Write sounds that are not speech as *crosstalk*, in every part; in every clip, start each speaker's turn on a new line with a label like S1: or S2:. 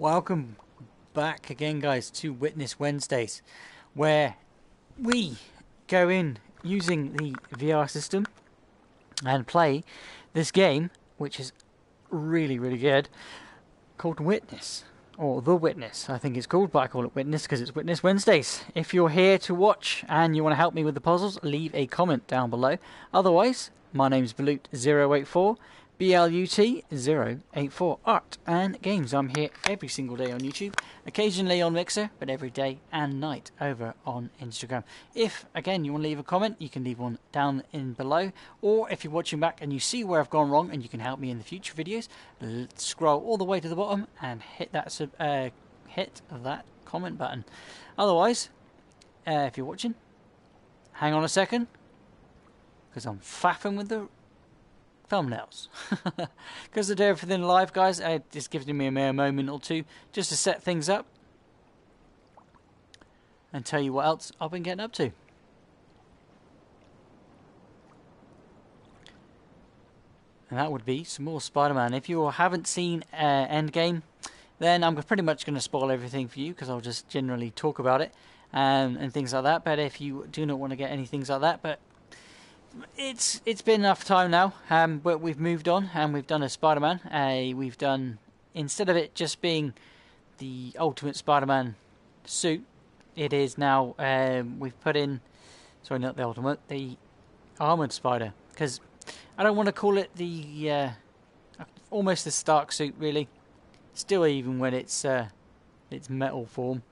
S1: Welcome back again, guys, to Witness Wednesdays, where we go in using the VR system and play this game, which is really, really good, called Witness. Or The Witness, I think it's called, but I call it Witness because it's Witness Wednesdays. If you're here to watch and you want to help me with the puzzles, leave a comment down below. Otherwise, my name's Blut084 BLUT084 Art and Games. I'm here every single day on YouTube, occasionally on Mixer, but every day and night over on Instagram. If, again, you want to leave a comment, you can leave one down in below, or if you're watching back and you see where I've gone wrong and you can help me in the future videos, scroll all the way to the bottom and hit that sub, uh, hit that comment button. Otherwise, uh, if you're watching, hang on a second, because I'm faffing with the thumbnails. *laughs* Because I do everything live, guys, it just gives me a mere moment or two just to set things up and tell you what else I've been getting up to. And that would be some more Spider-Man. If you haven't seen uh, Endgame, then I'm pretty much going to spoil everything for you because I'll just generally talk about it and, and things like that. But if you do not want to get any things like that, but it's it's been enough time now. Um, but we've moved on and we've done a Spider-Man. Uh, we've done instead of it just being the Ultimate Spider-Man suit, it is now um, we've put in sorry not the Ultimate the Armored Spider because I don't want to call it the uh, almost the Stark suit really. Still, even when it's uh, its metal form,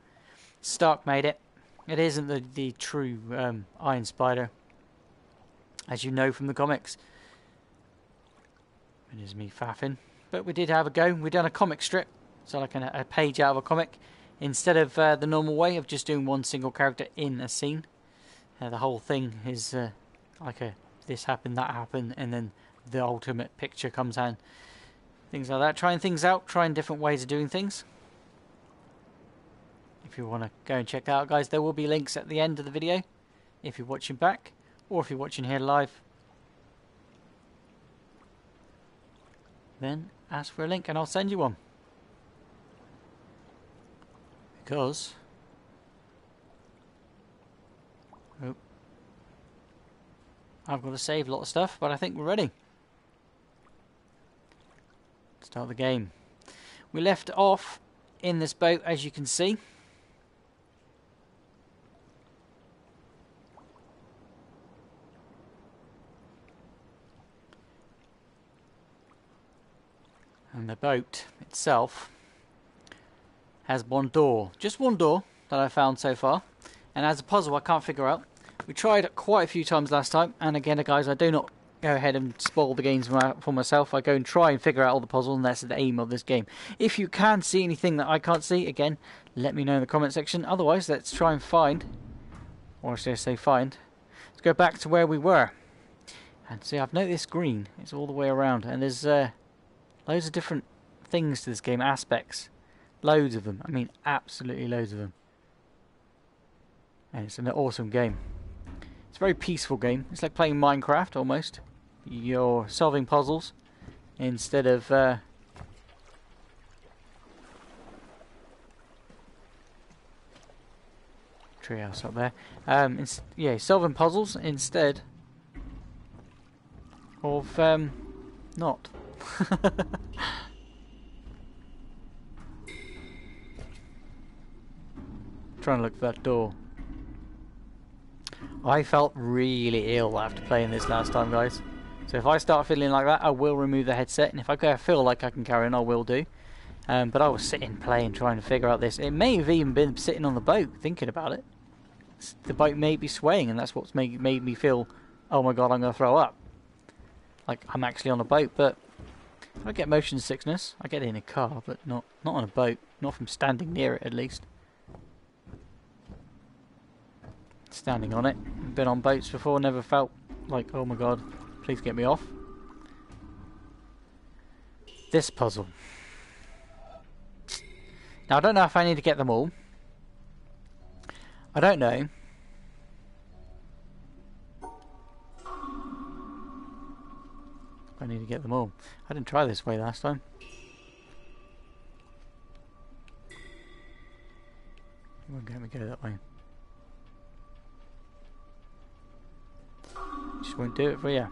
S1: Stark made it. It isn't the the true um, Iron Spider as you know from the comics. It is me faffing. But we did have a go. We done a comic strip, so like a, a page out of a comic, instead of uh, the normal way of just doing one single character in a scene. Uh, the whole thing is uh, like a this happened, that happened, and then the ultimate picture comes out. Things like that. Trying things out, trying different ways of doing things. If you want to go and check that out, guys, there will be links at the end of the video if you're watching back or if you're watching here live, then ask for a link and I'll send you one. Because oh, I've got to save a lot of stuff, but I think we're ready. Start the game. We left off in this boat, as you can see. And the boat itself has one door, just one door that I found so far. And as a puzzle, I can't figure out. We tried quite a few times last time, and again, guys, I do not go ahead and spoil the games for myself. I go and try and figure out all the puzzles, and that's the aim of this game. If you can see anything that I can't see, again, let me know in the comment section. Otherwise, let's try and find, or should I say find, let's go back to where we were. And see, I've noticed green. It's all the way around, and there's uh, Loads of different things to this game, aspects. Loads of them. I mean, absolutely loads of them. And it's an awesome game. It's a very peaceful game. It's like playing Minecraft almost. You're solving puzzles instead of uh, treehouse up there. Um, yeah, solving puzzles instead of um, not. *laughs* Trying to look for that door. I felt really ill after playing this last time, guys. So if I start feeling like that, I will remove the headset, and if I feel like I can carry on, I will do. Um, but I was sitting playing, trying to figure out this. It may have even been sitting on the boat, thinking about it. The boat may be swaying, and that's what's made, made me feel, oh my god, I'm going to throw up. Like, I'm actually on a boat, but I get motion sickness. I get it in a car, but not not on a boat. Not from standing near it, at least. Standing on it. Been on boats before, never felt like, oh my god, please get me off. This puzzle. Now, I don't know if I need to get them all. I don't know. I need to get them all. I didn't try this way last time. won't let me go that way. Just won't do it for you.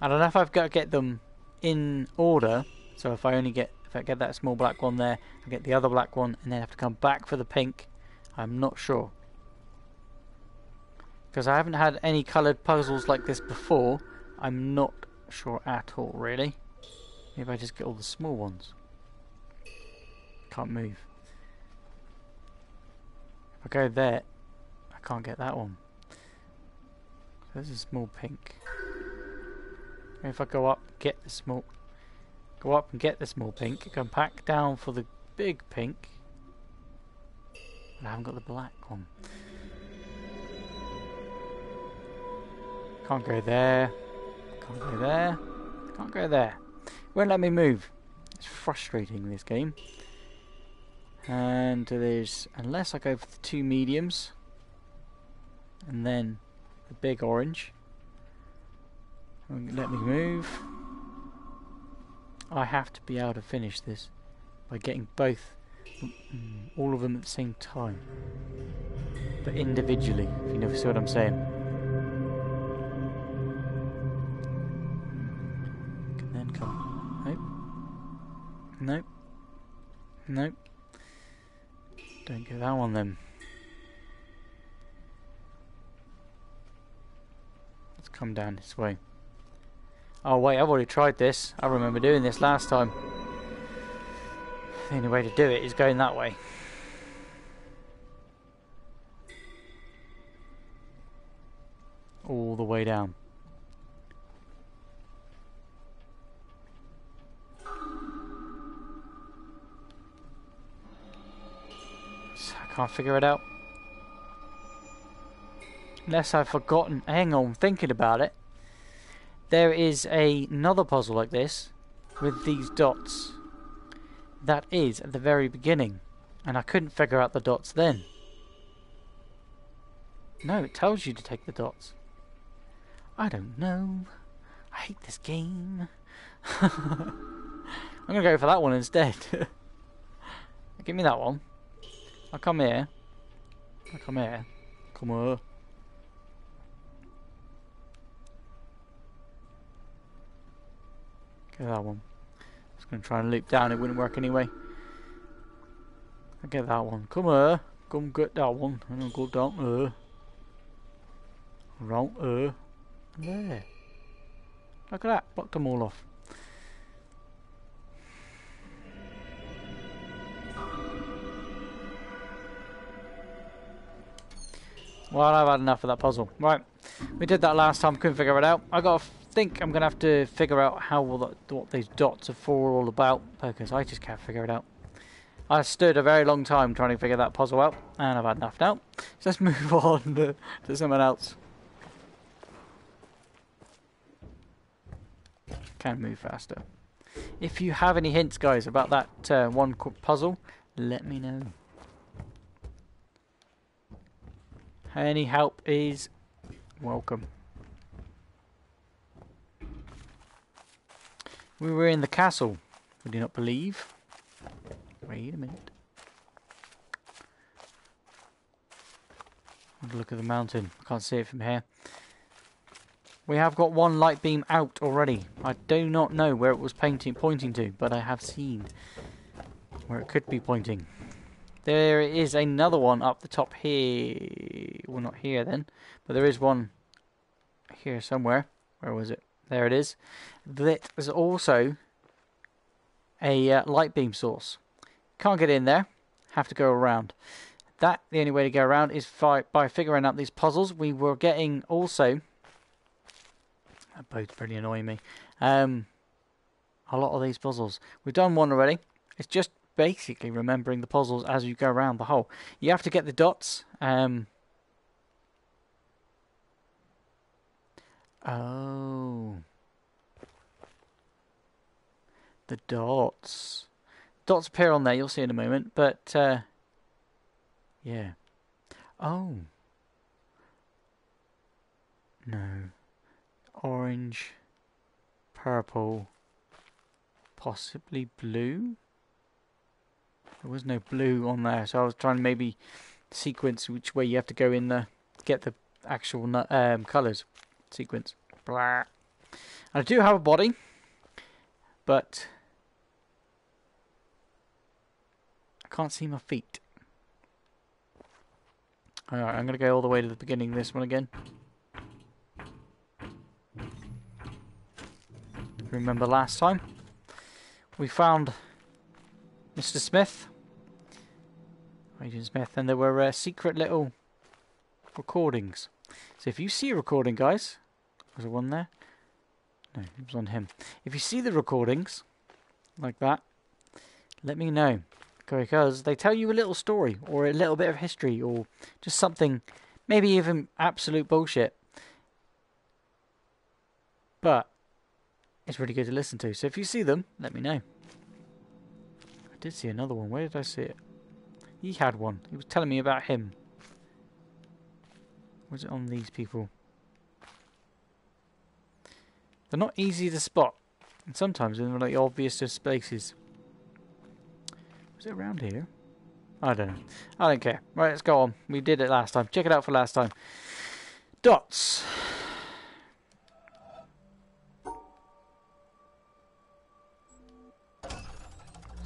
S1: I don't know if I've got to get them in order. So if I only get if I get that small black one there, I get the other black one, and then have to come back for the pink. I'm not sure because I haven't had any coloured puzzles like this before. I'm not sure at all, really. Maybe I just get all the small ones. Can't move. If I go there, I can't get that one. There's a small pink. If I go up, get the small, go up and get the small pink, come back down for the big pink. I haven't got the black one. Can't go there. Can't go there. Can't go there. Won't let me move. It's frustrating this game. And there's unless I go for the two mediums and then the big orange. Let me move. I have to be able to finish this by getting both, mm, all of them at the same time, but individually. If you know, see what I'm saying. Nope. Nope. Don't get that one then. Let's come down this way. Oh wait, I've already tried this. I remember doing this last time. The only way to do it is going that way. All the way down. Can't figure it out. Unless I've forgotten. Hang on, thinking about it there is a, another puzzle like this with these dots that is at the very beginning and I couldn't figure out the dots then. No, it tells you to take the dots. I don't know. I hate this game. *laughs* I'm gonna go for that one instead. *laughs* Give me that one. I'll come here. I'll come here. Come here. Get that one. I was going to try and loop down, it wouldn't work anyway. I get that one. Come here. Come get that one. And I'll go down there. Round there. There. Look at that. Blocked them all off. Well, I've had enough of that puzzle. Right, we did that last time, couldn't figure it out. I got to think I'm going to have to figure out how what these dots are for all about because I just can't figure it out. I stood a very long time trying to figure that puzzle out and I've had enough now. So let's *laughs* move on to, to someone else. Can move faster. If you have any hints guys about that uh, one puzzle, let me know. Any help is welcome. We were in the castle. Would you not believe? Wait a minute. Look at the mountain. I can't see it from here. We have got one light beam out already. I do not know where it was painting, pointing to, but I have seen where it could be pointing. There is another one up the top here. Well, not here then, but there is one here somewhere. Where was it? There it is. That is also a uh, light beam source. Can't get in there. Have to go around. That the only way to go around is by, by figuring out these puzzles. We were getting also. Both pretty annoying me. Um, a lot of these puzzles. We've done one already. It's just basically remembering the puzzles as you go around the hole. You have to get the dots. Um, Oh. The dots. Dots appear on there, you'll see in a moment, but, uh, yeah. Oh. No. Orange, purple, possibly blue? There was no blue on there, so I was trying to maybe sequence which way you have to go in the get the actual um, colours sequence. Blah. I do have a body, but I can't see my feet. Alright, I'm going to go all the way to the beginning of this one again. Remember last time? We found Mr. Smith. Agent Smith, and there were uh, secret little recordings. So if you see a recording, guys, was there one there? No, it was on him. If you see the recordings, like that, let me know. Because they tell you a little story, or a little bit of history, or just something, maybe even absolute bullshit. But, it's really good to listen to. So if you see them, let me know. I did see another one. Where did I see it? He had one. He was telling me about him. Was it on these people? They're not easy to spot. And sometimes in like obvious spaces. Was it around here? I don't know. I don't care. Right, let's go on. We did it last time. Check it out for last time. Dots.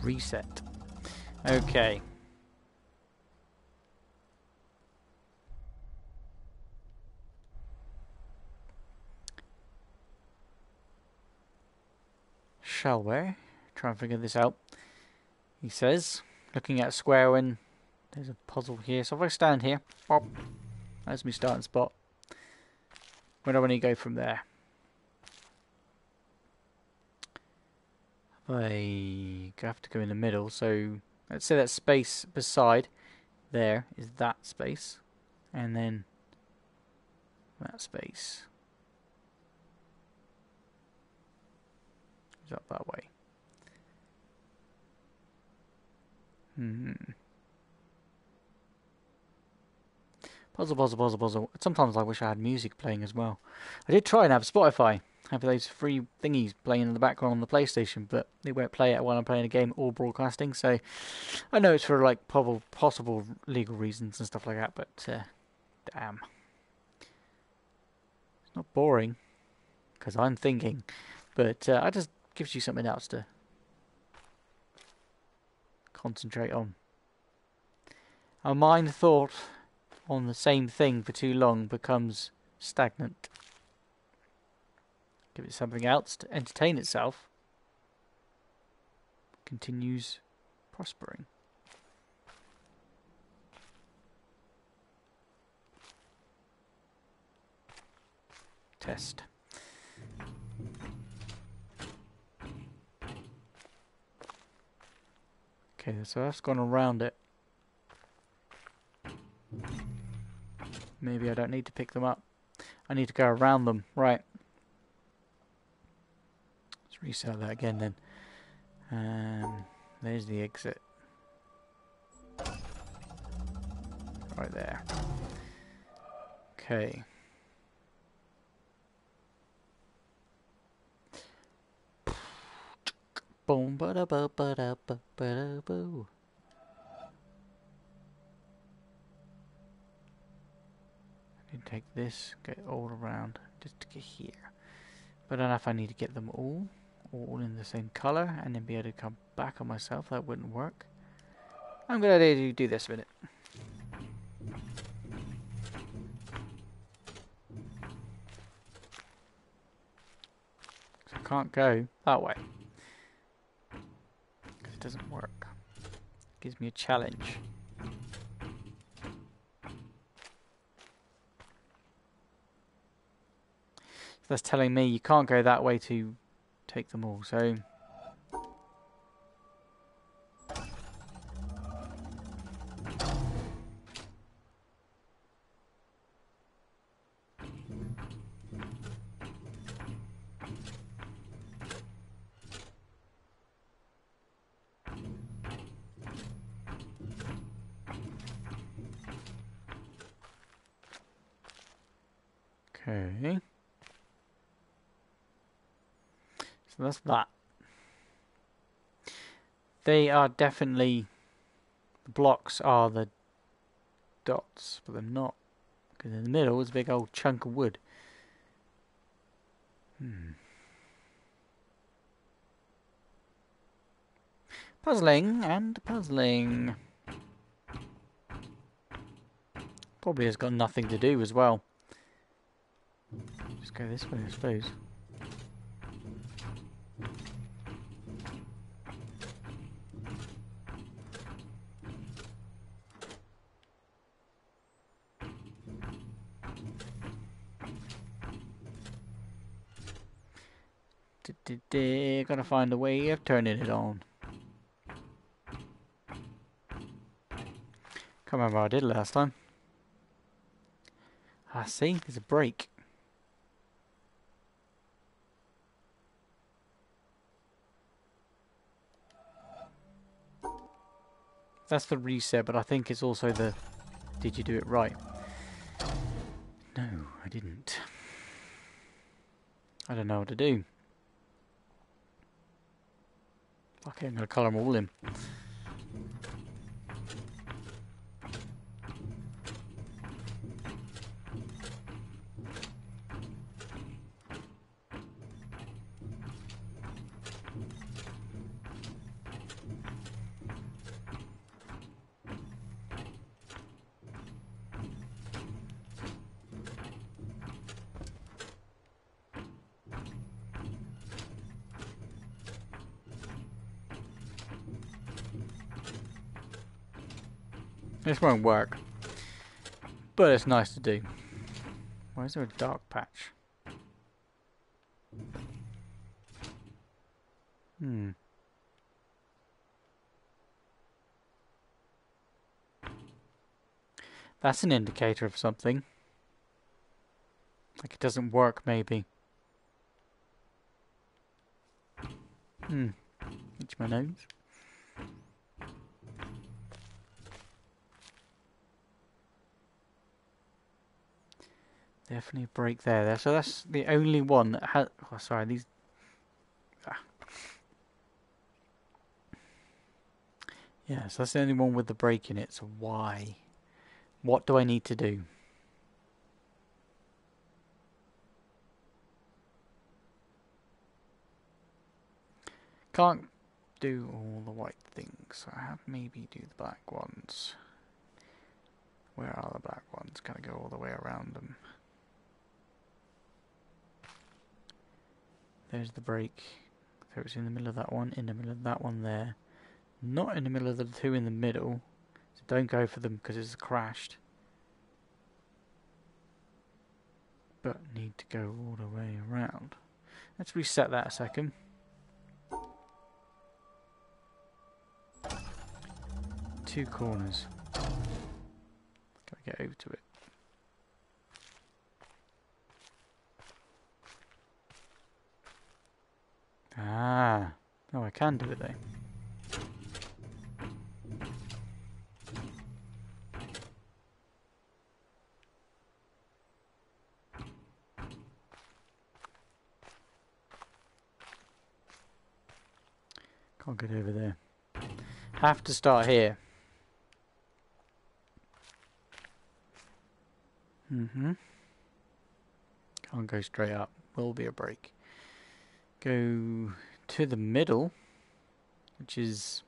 S1: Reset. Okay. Shall we? Try and figure this out. He says, looking at a square when there's a puzzle here. So if I stand here, pop, that's my starting spot. Where do I want to go from there? I have to go in the middle, so let's say that space beside there is that space, and then that space. Up that way? Hmm. Puzzle, puzzle, puzzle, puzzle. Sometimes I wish I had music playing as well. I did try and have Spotify, have those free thingies playing in the background on the PlayStation, but they won't play it while I'm playing a game or broadcasting. So I know it's for like possible, possible legal reasons and stuff like that. But uh, damn, it's not boring because I'm thinking. But uh, I just gives you something else to concentrate on. Our mind thought on the same thing for too long becomes stagnant. Give it something else to entertain itself. Continues prospering. Test. Okay, so that's gone around it. Maybe I don't need to pick them up. I need to go around them. Right. Let's reset that again then. Um, there's the exit. Right there. Okay. Boom ba da ba ba da ba ba da boo. I to take this, it all around, just to get here. But I don't know if I need to get them all, all in the same colour, and then be able to come back on myself. That wouldn't work. I'm gonna do, do this a minute. So I can't go that way doesn't work. Gives me a challenge. So that's telling me you can't go that way to take them all. So Okay. So that's that. They are definitely The blocks are the dots, but they're not. Because in the middle is a big old chunk of wood. Hmm. Puzzling and puzzling. Probably has got nothing to do as well. Just go this way, I suppose. Gotta find a way of turning it on. Can't remember how I did last time. I see, there's a break. That's the reset, but I think it's also the did you do it right? No, I didn't. I don't know what to do. Okay, I'm to colour them all in. Won't work. But it's nice to do. Why is there a dark patch? Hmm. That's an indicator of something. Like it doesn't work, maybe. Hmm. Itch my nose. Definitely a break there. there. So that's the only one that has... Oh, sorry, these... Ah. Yeah, so that's the only one with the break in it. So why? What do I need to do? Can't do all the white things. I have maybe do the black ones. Where are the black ones? Gotta go all the way around them. There's the break. So it's in the middle of that one, in the middle of that one there. Not in the middle of the two in the middle. So don't go for them because it's crashed. But need to go all the way around. Let's reset that a second. Two corners. Gotta get over to it. Ah. Oh, I can do it though. Can't get over there. Have to start here. Mm-hmm. Can't go straight up. Will be a break go to the middle, which is,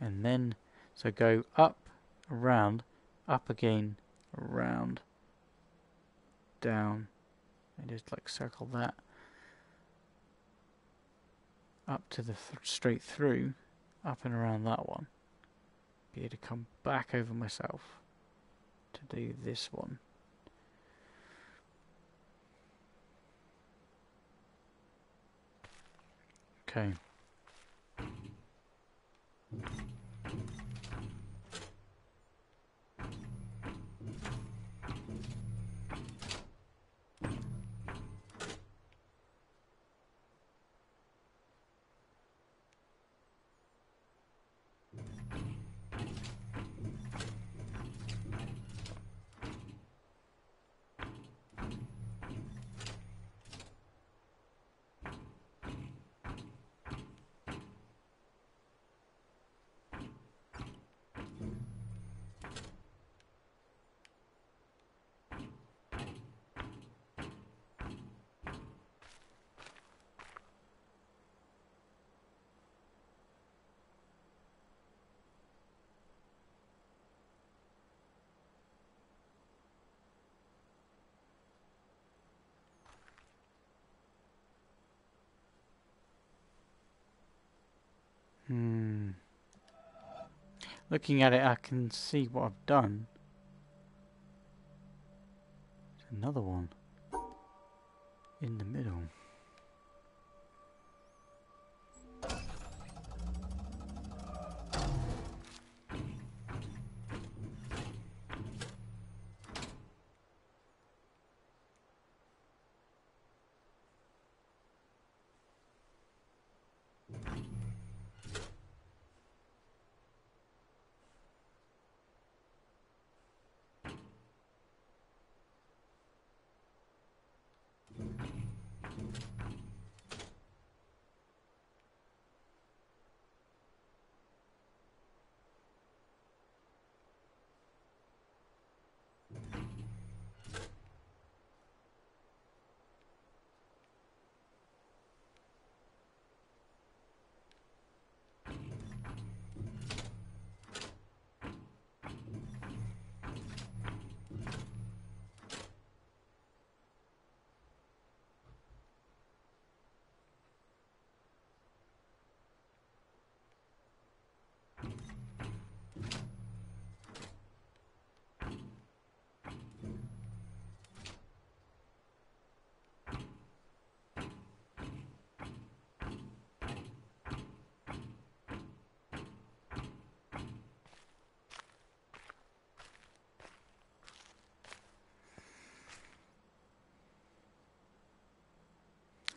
S1: and then, so go up, around, up again, around, down, and just like circle that up to the th straight through, up and around that one. Be able to come back over myself to do this one. Okay. Hmm. Looking at it, I can see what I've done. There's another one in the middle.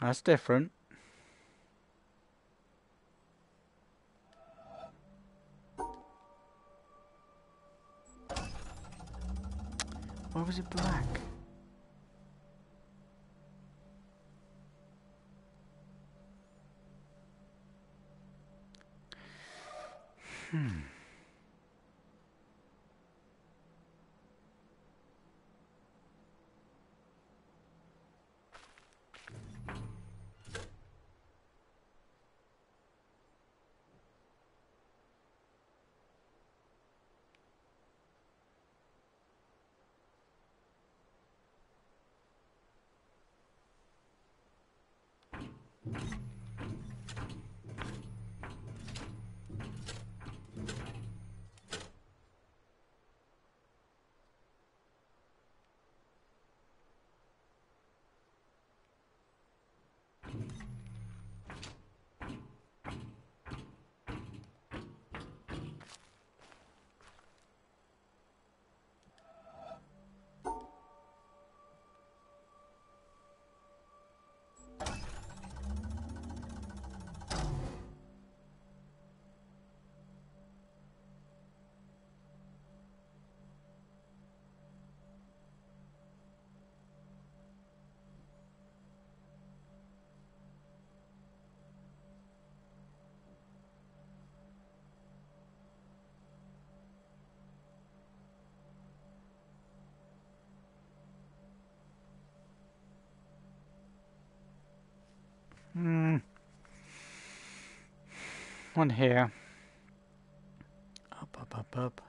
S1: That's different. Why was it black? One here. Up, up, up, up.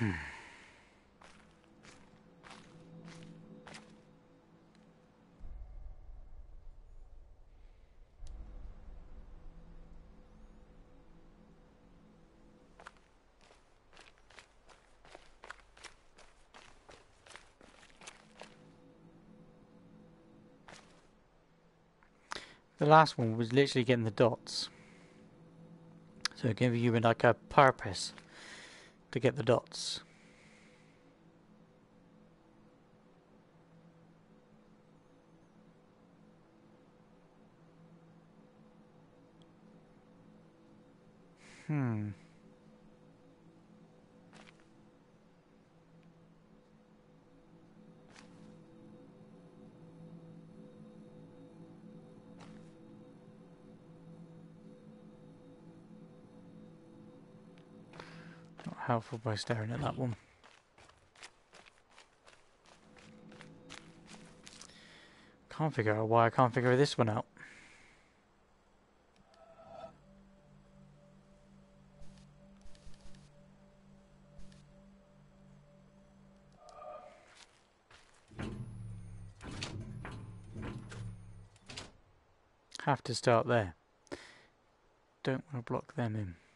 S1: The last one was literally getting the dots. So it gave you like a purpose to get the dots. Hmm. Helpful by staring at that one. Can't figure out why I can't figure this one out. Have to start there. Don't want to block them in.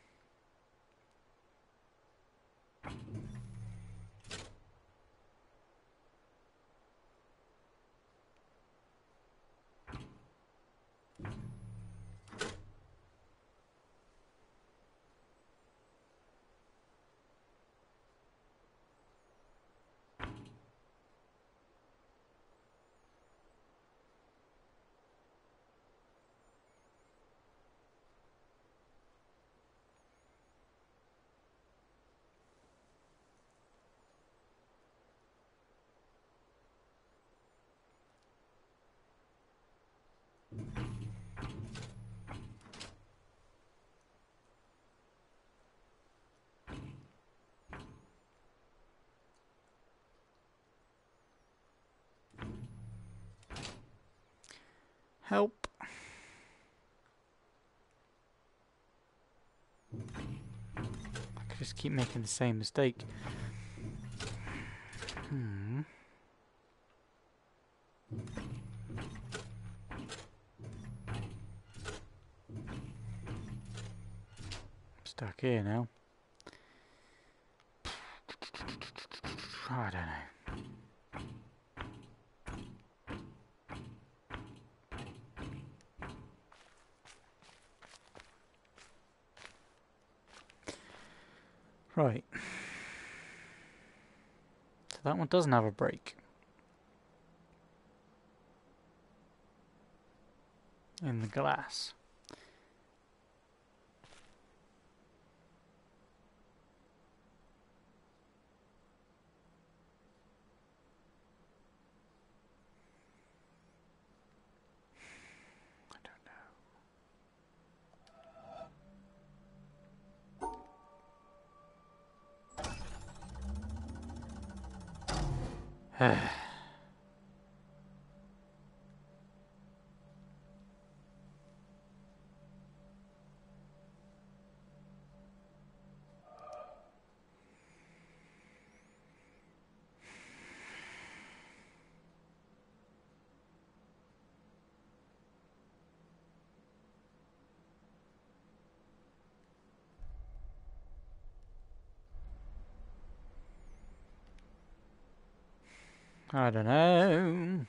S1: Help. I could just keep making the same mistake. Hmm. Stuck here now. I don't know. Right. So that one doesn't have a break. In the glass. I don't know.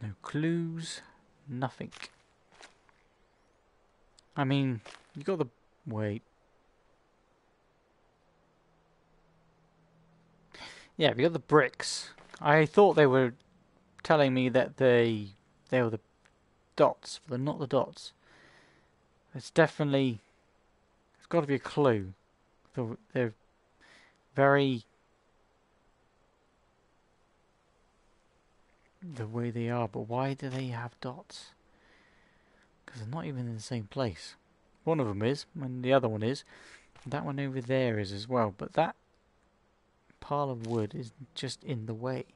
S1: No clues, nothing. I mean, you got the... wait. Yeah, we got the bricks. I thought they were telling me that they they were the dots, but they're not the dots. It's definitely... It's got to be a clue. They're, they're very the way they are, but why do they have dots? Because they're not even in the same place. One of them is, and the other one is. That one over there is as well, but that pile of wood is just in the way.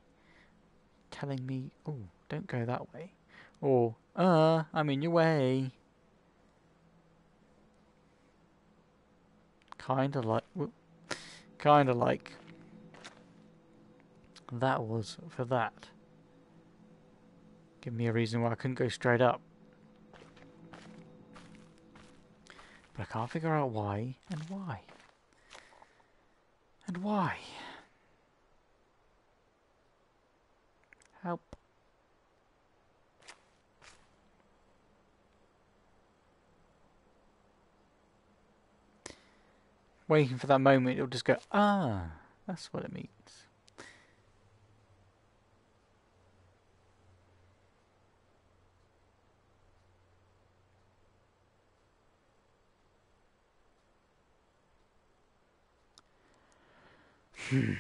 S1: Telling me, oh, don't go that way. Or, uh, I'm in your way. Kind of like, kind of like that was for that. Give me a reason why I couldn't go straight up. But I can't figure out why and why. And why. Help. Waiting for that moment, it'll just go, ah, that's what it means. Hmm.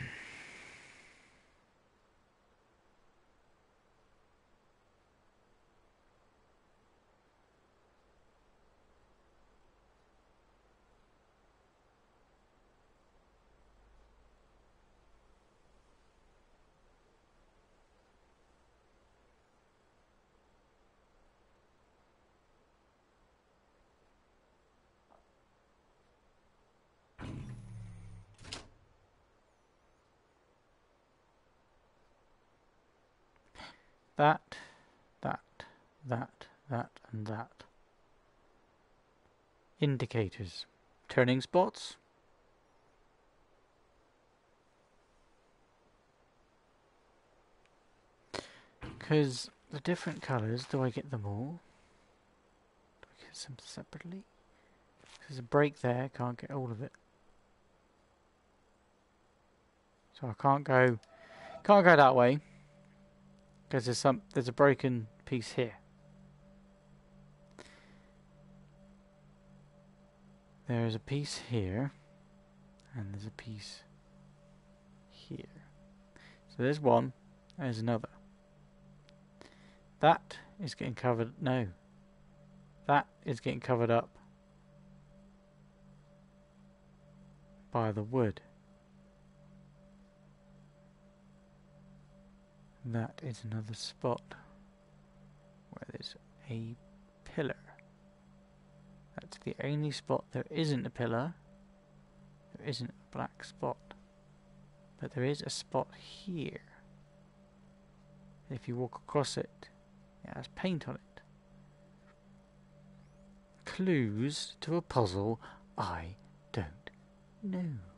S1: That, that, that, that, and that. Indicators. Turning spots. Because the different colours, do I get them all? Do I get them separately? There's a break there, can't get all of it. So I can't go, can't go that way. Because there's some there's a broken piece here. There's a piece here and there's a piece here. So there's one, there's another. That is getting covered no. That is getting covered up by the wood. That is another spot where there's a pillar. That's the only spot there isn't a pillar. There isn't a black spot. But there is a spot here. If you walk across it, it has paint on it. Clues to a puzzle I don't know.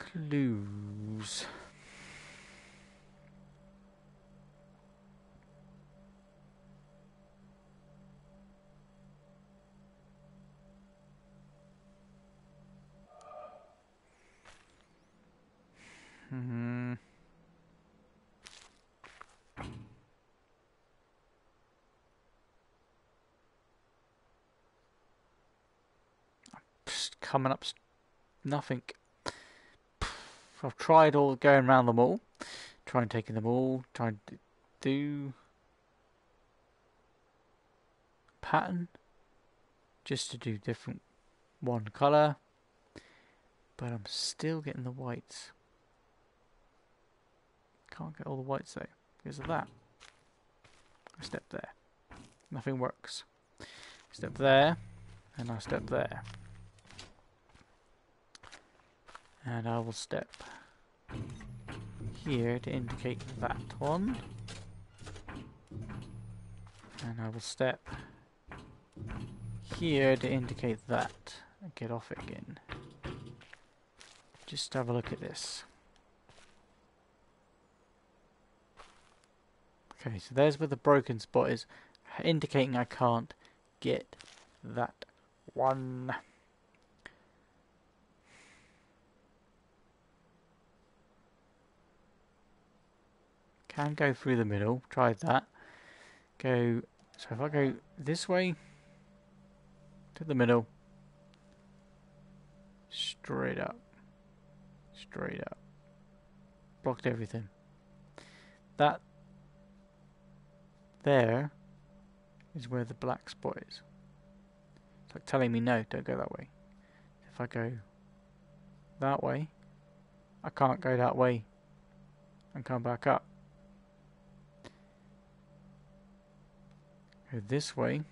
S1: Clues. Hmm. Coming up, nothing. I've tried all going around them all, trying taking them all, trying to do. Pattern. Just to do different one colour. But I'm still getting the whites. Can't get all the whites though because of that. I step there. Nothing works. Step there and I step there and I will step here to indicate that one. And I will step here to indicate that. Get off again. Just have a look at this. Okay so there's where the broken spot is. Indicating I can't get that one Can go through the middle. Tried that. Go. So if I go this way to the middle, straight up, straight up, blocked everything. That there is where the black spot is. It's like telling me no, don't go that way. If I go that way, I can't go that way and come back up. Go this way.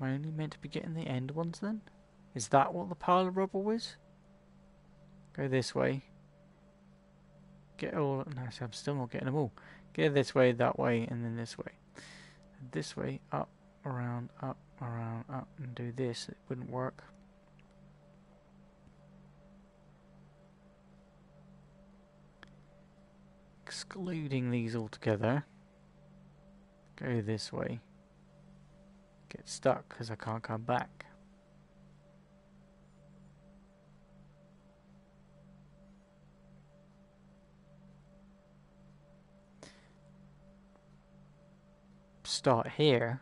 S1: Am I only meant to be getting the end ones then? Is that what the pile of rubble is? Go this way. Get all... No, I'm still not getting them all. Get this way, that way, and then this way. This way, up, around, up, around, up, and do this. It wouldn't work. Excluding these altogether. Go this way. Get stuck because I can't come back. Start here.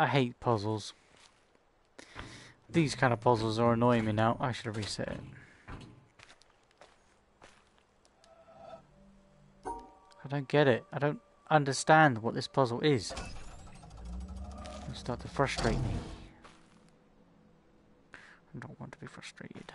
S1: I hate puzzles. These kind of puzzles are annoying me now. I should have reset it. I don't get it. I don't understand what this puzzle is. It's start to frustrate me. I don't want to be frustrated.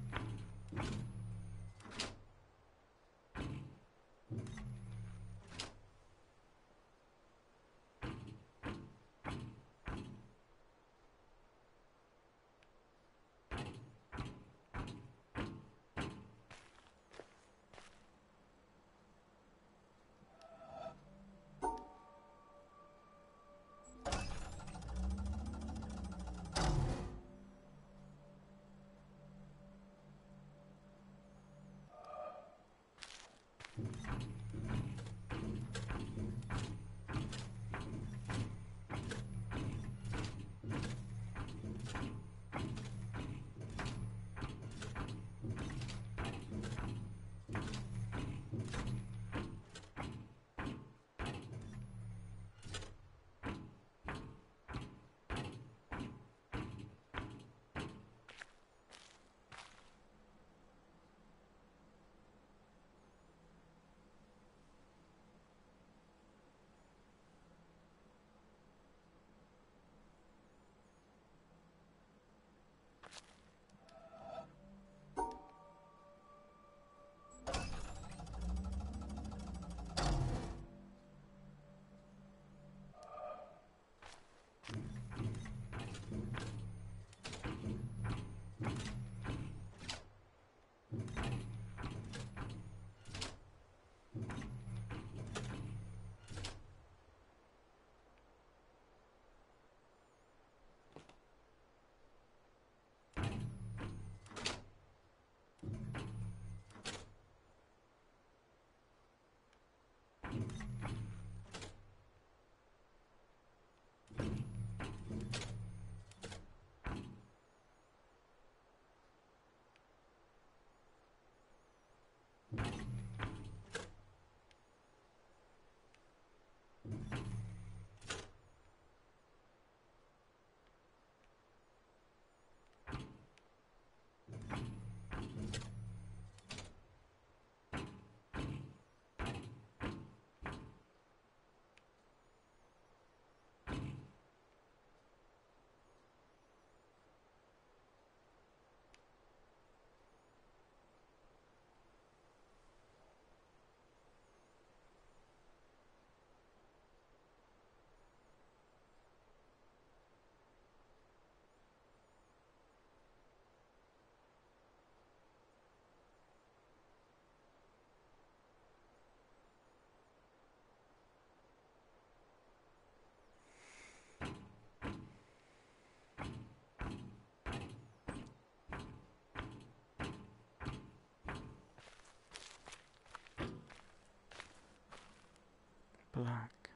S1: black.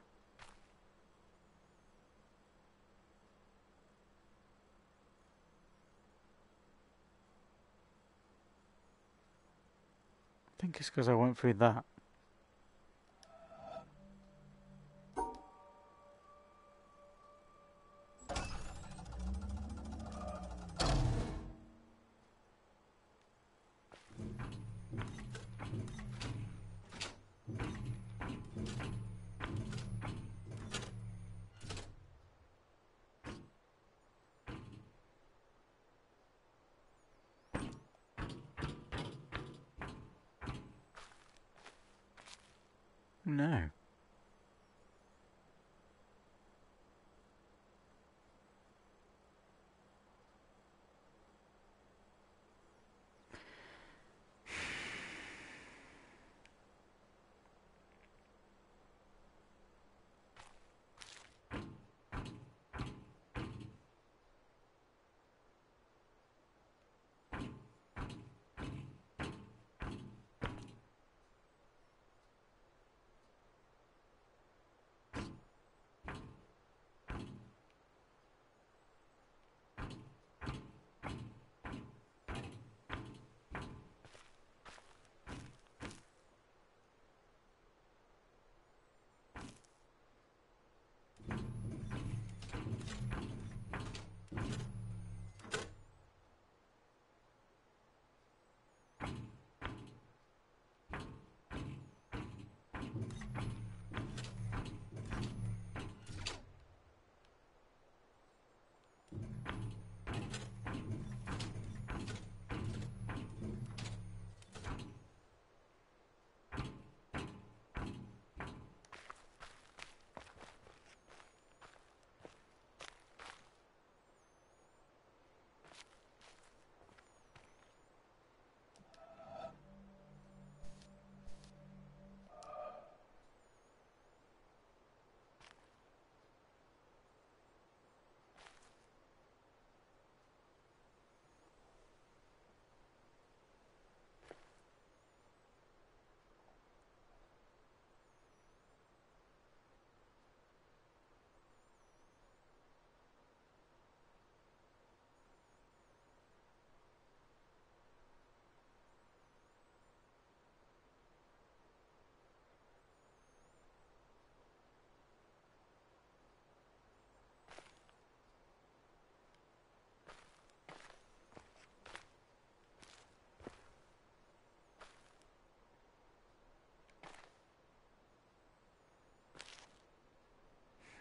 S1: I think it's because I went through that.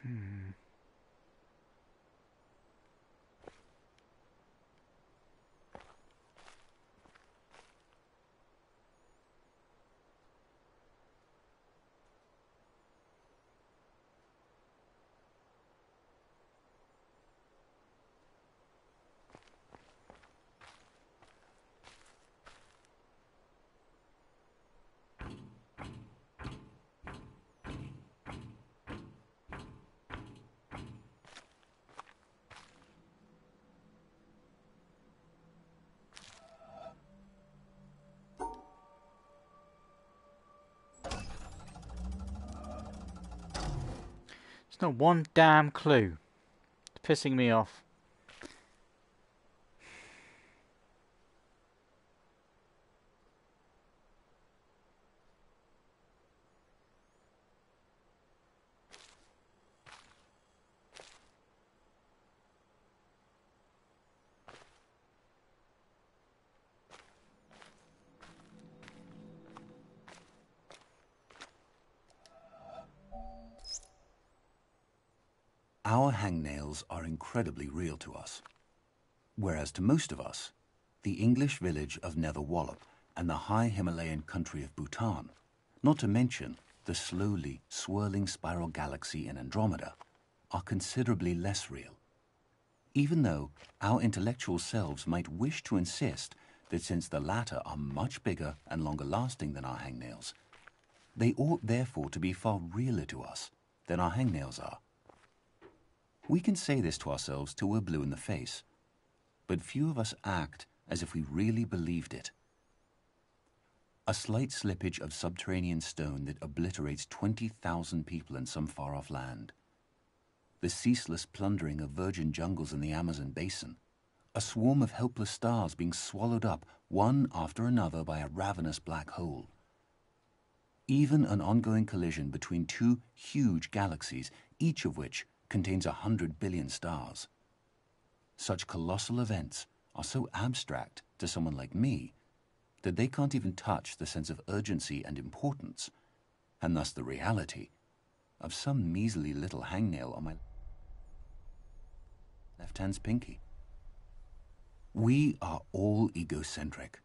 S1: Hmm. It's not one damn clue. It's pissing me off.
S2: Incredibly real to us. Whereas to most of us, the English village of Nether Wallop and the high Himalayan country of Bhutan, not to mention the slowly swirling spiral galaxy in Andromeda, are considerably less real. Even though our intellectual selves might wish to insist that since the latter are much bigger and longer lasting than our hangnails, they ought therefore to be far realer to us than our hangnails are. We can say this to ourselves till we're blue in the face, but few of us act as if we really believed it. a slight slippage of subterranean stone that obliterates 20,000 people in some far off land. The ceaseless plundering of virgin jungles in the Amazon basin. A swarm of helpless stars being swallowed up one after another by a ravenous black hole. Even an ongoing collision between two huge galaxies, each of which contains a hundred billion stars. Such colossal events are so abstract to someone like me that they can't even touch the sense of urgency and importance, and thus the reality, of some measly little hangnail on my left hand's pinky. We are all egocentric,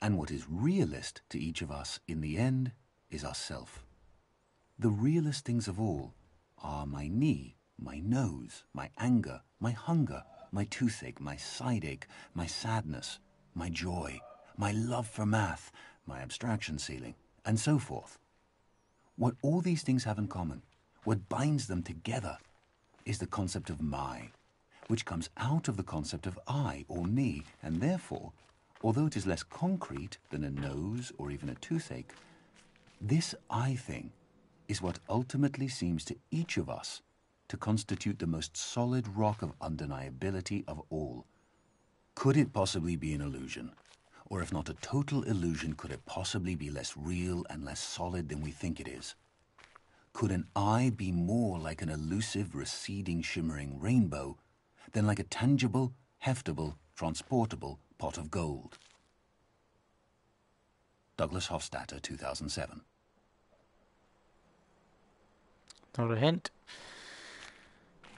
S2: and what is realist to each of us in the end is ourself. The realest things of all are my knee, my nose, my anger, my hunger, my toothache, my side ache, my sadness, my joy, my love for math, my abstraction ceiling, and so forth. What all these things have in common, what binds them together, is the concept of my, which comes out of the concept of I or me, and therefore, although it is less concrete than a nose or even a toothache, this I thing is what ultimately seems to each of us to constitute the most solid rock of undeniability of all. Could it possibly be an illusion? Or if not a total illusion, could it possibly be less real and less solid than we think it is? Could an I be more like an elusive, receding, shimmering rainbow than like a tangible, heftable, transportable pot of gold? Douglas Hofstadter, 2007.
S1: Not a hint.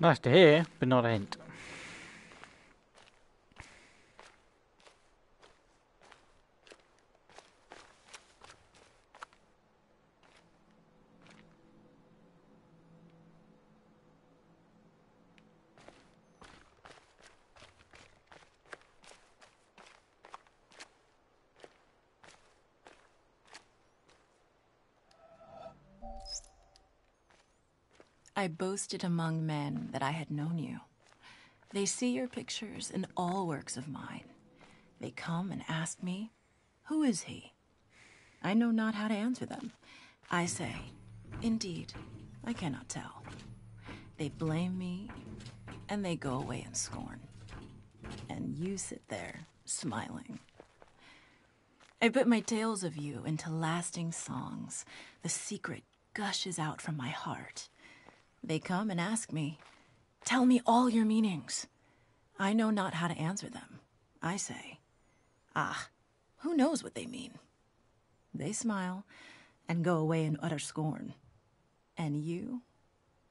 S1: Nice to hear, but not a hint.
S3: I boasted among men that I had known you. They see your pictures in all works of mine. They come and ask me, Who is he? I know not how to answer them. I say, Indeed, I cannot tell. They blame me, and they go away in scorn. And you sit there, smiling. I put my tales of you into lasting songs. The secret gushes out from my heart. They come and ask me, Tell me all your meanings. I know not how to answer them. I say, Ah, who knows what they mean? They smile and go away in utter scorn. And you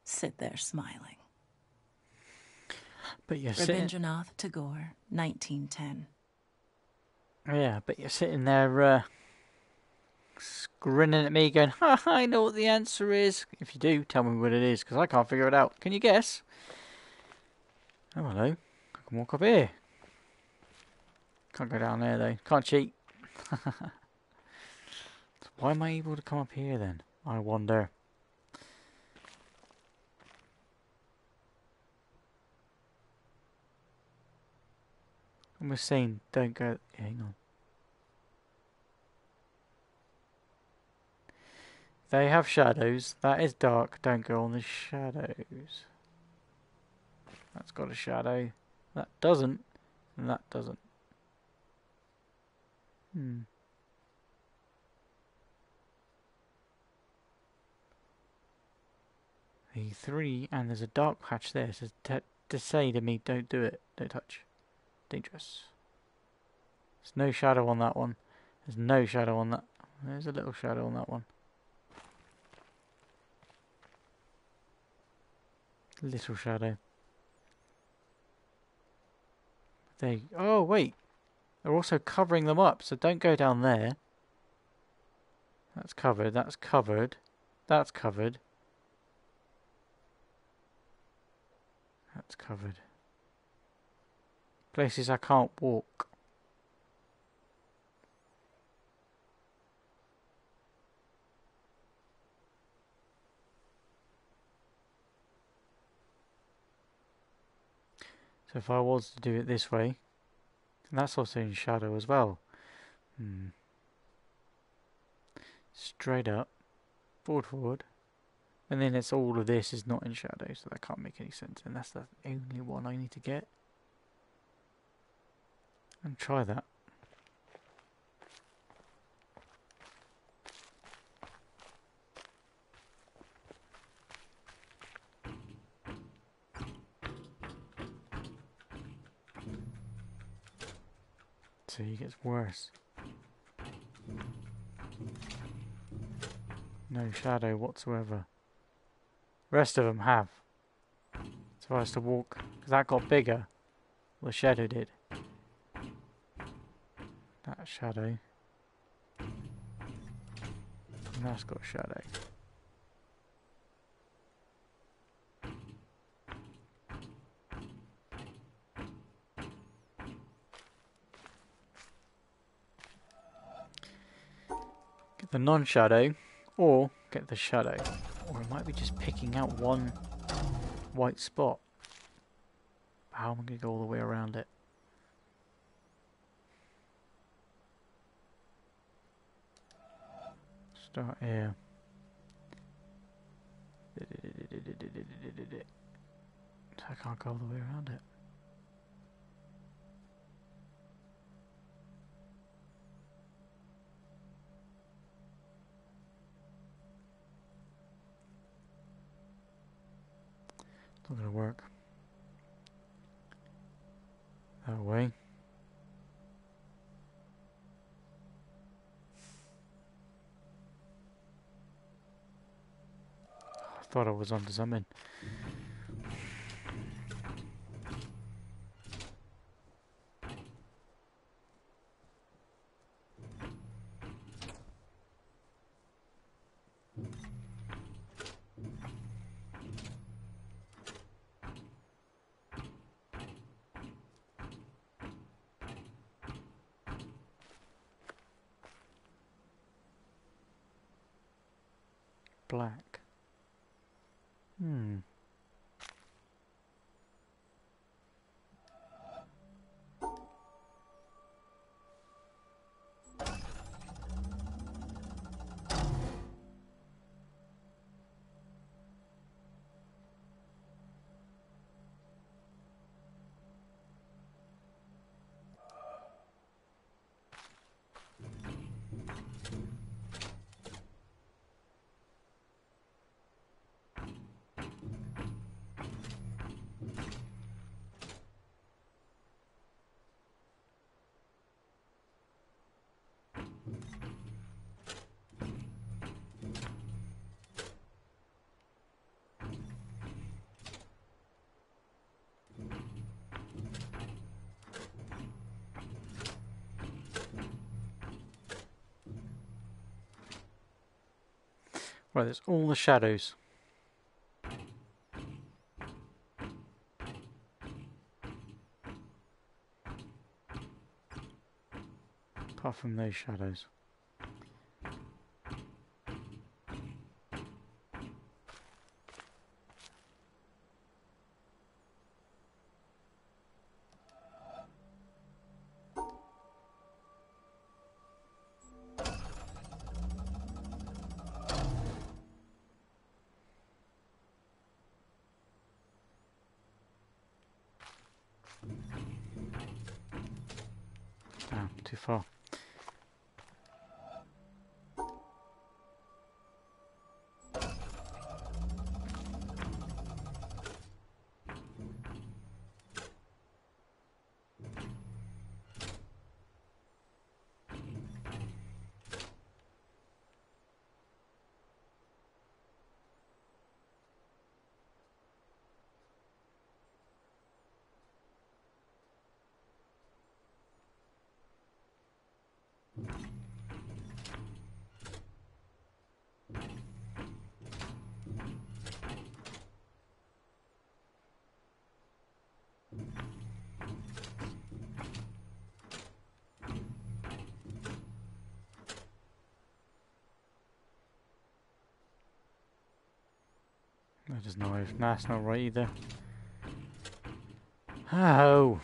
S3: sit there smiling.
S1: But you're sitting.
S3: Rabindranath Tagore, 1910.
S1: Yeah, but you're sitting there, uh, grinning at me, going, ha, I know what the answer is. If you do, tell me what it is, because I can't figure it out. Can you guess? Oh, hello. I can walk up here. Can't go down there, though. Can't cheat. *laughs* Why am I able to come up here, then? I wonder. I'm just saying, don't go. Hang on. They have shadows. That is dark. Don't go on the shadows. That's got a shadow. That doesn't. And that doesn't. Hmm. The three, and there's a dark patch there. So to, to say to me, don't do it. Don't touch. Dangerous. There's no shadow on that one. There's no shadow on that. There's a little shadow on that one. Little shadow. They. Oh wait, they're also covering them up. So don't go down there. That's covered. That's covered. That's covered. That's covered. Places I can't walk. If I was to do it this way, that's also in shadow as well. Hmm. straight up, forward, forward, and then it's all of this is not in shadow, so that can't make any sense. And that's the only one I need to get. And try that. See, it gets worse. No shadow whatsoever. Rest of them have. So I was to walk, because that got bigger. The shadow did. That shadow. And that's got shadow. Non-shadow, or get the shadow. Or it might be just picking out one white spot. How am I going to go all the way around it? Start here. I can't go all the way around it. Not gonna work. That way. I thought I was onto something. Black. Hmm. Right, there's all the shadows. Apart from those shadows. I just know if right either. *sighs* Oh.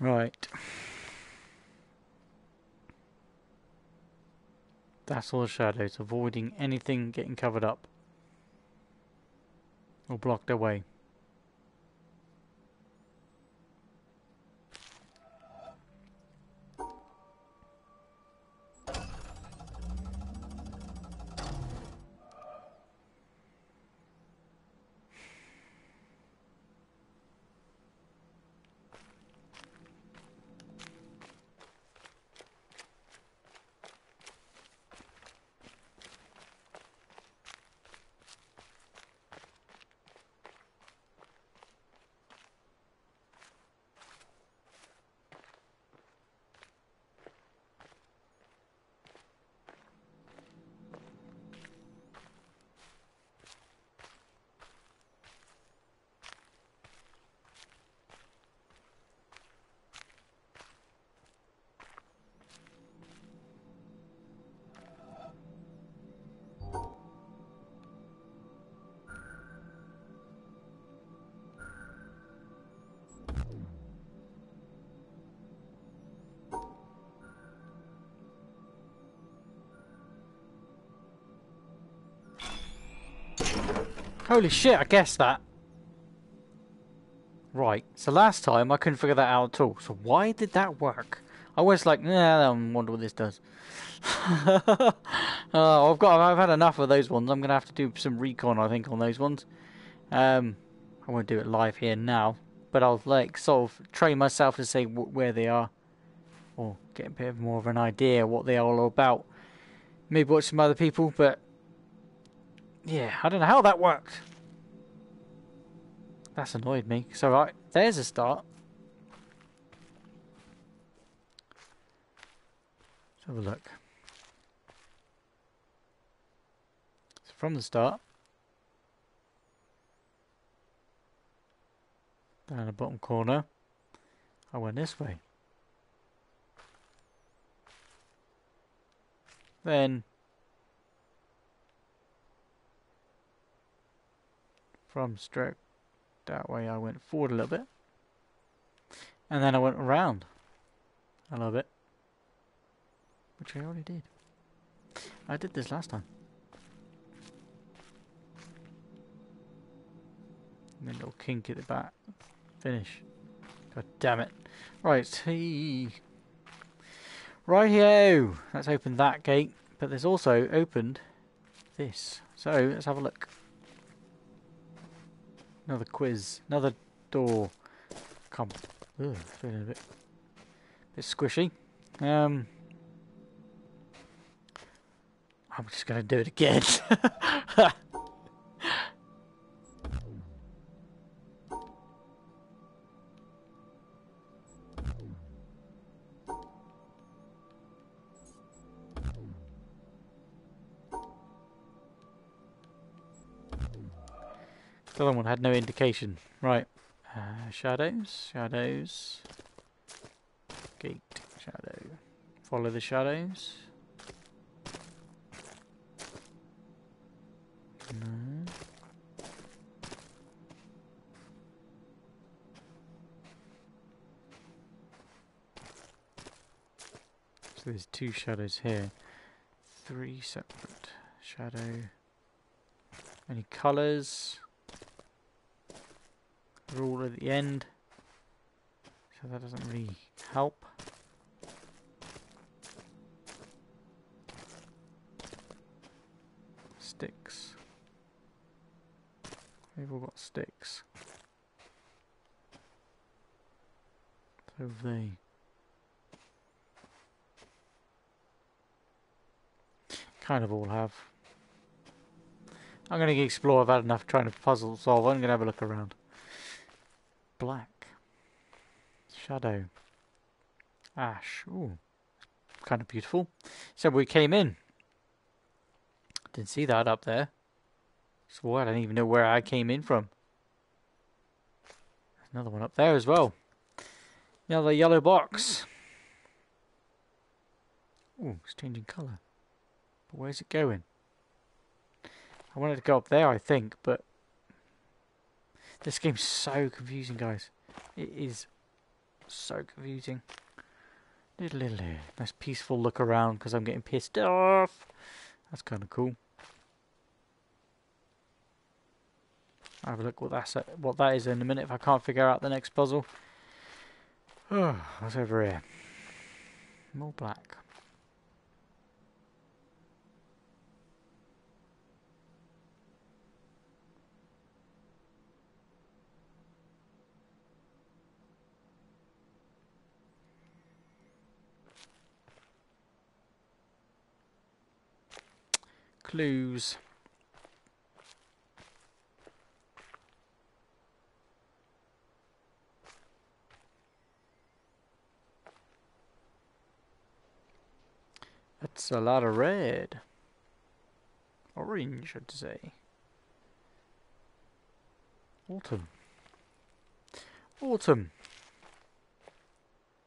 S1: Right. That's all the shadows, avoiding anything getting covered up or blocked away. Holy shit, I guessed that. Right, so last time I couldn't figure that out at all. So why did that work? I was like, nah, I wonder what this does. uh, *laughs* I've got, I've had enough of those ones. I'm gonna have to do some recon, I think, on those ones. Um, I won't do it live here now, but I'll like sort of train myself to say where they are, or get a bit more of an idea what they are all about. Maybe watch some other people, but yeah, I don't know how that worked. That's annoyed me. So right, there's a start. Let's have a look. So from the start, down the bottom corner, I went this way. Then from stroke that way. I went forward a little bit. And then I went around a little bit which I already did. I did this last time. And then little kink at the back. Finish. God damn it. Right he right here. Let's open that gate. But there's also opened this. So let's have a look Another quiz. Another door. Come. Ugh, feeling a bit, bit squishy. Um, I'm just going to do it again. *laughs* The other one had no indication. Right. Uh, shadows, shadows. Gate, shadow. Follow the shadows. No. So there's two shadows here. Three separate shadow. Any colours? Rule at the end. So that doesn't really help. Sticks. We've all got sticks. So they kind of all have. I'm going to explore. I've had enough trying to puzzle solve. I'm going to have a look around black. Shadow. Ash. Ooh. Kind of beautiful. So we came in. Didn't see that up there. So I don't even know where I came in from. Another one up there as well. Another yellow box. Ooh, it's changing colour. But where's it going? I wanted to go up there, I think, but this game's so confusing, guys. It is So confusing. Nice peaceful look around because I'm getting pissed off. That's kind of cool. I'll have a look what that's what that is in a minute if I can't figure out the next puzzle. *sighs* Oh, what's over here? More black. Clues. That's a lot of red. Orange, I'd say. Autumn. Autumn.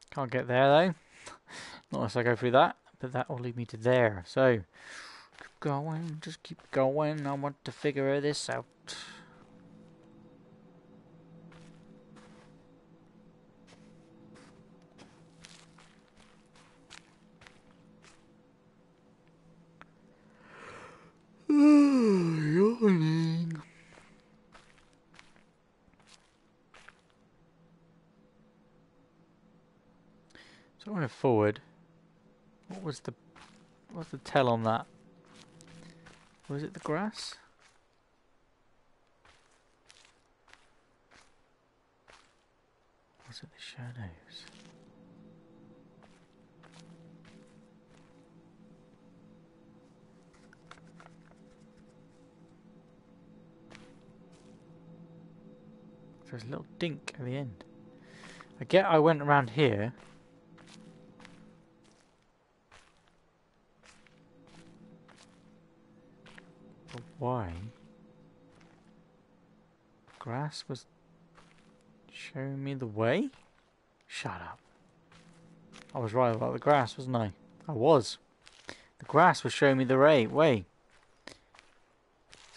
S1: Can't get there though. *laughs* Not unless I go through that. But that will lead me to there. So, going. Just keep going. I want to figure this out. *sighs* Yawning. So I went forward. What was the what's the tell on that? Was it the grass? Was it the shadows? There's a little dink at the end. I get I went around here. Why? Grass was showing me the way? Shut up. I was right about the grass, wasn't I? I was. The grass was showing me the way. Way.